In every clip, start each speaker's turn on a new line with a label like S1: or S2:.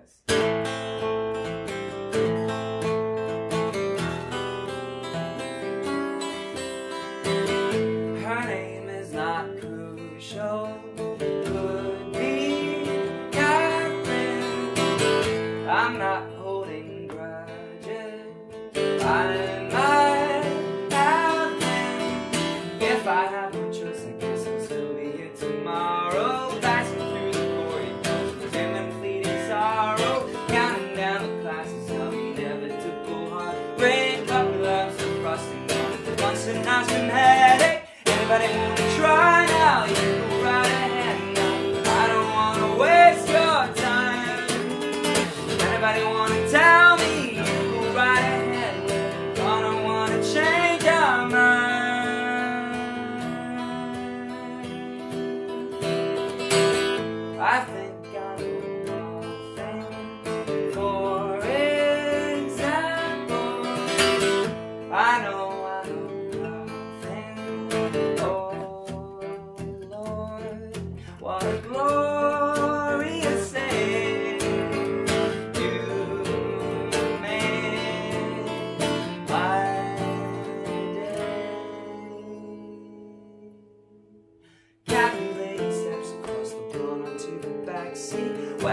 S1: this. Her name is not crucial. Could be Catherine. I'm not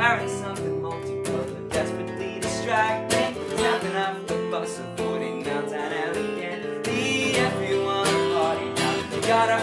S1: wearing something multicolored, desperately distracting, snapping off the bus, avoiding downtown elegant. The everyone party now, got our